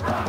Ooh.